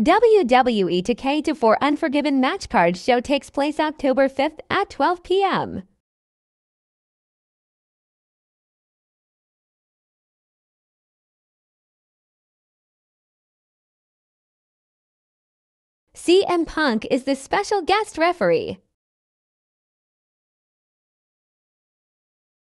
WWE 2K24 Unforgiven Match Card Show takes place October 5th at 12 p.m. CM Punk is the special guest referee.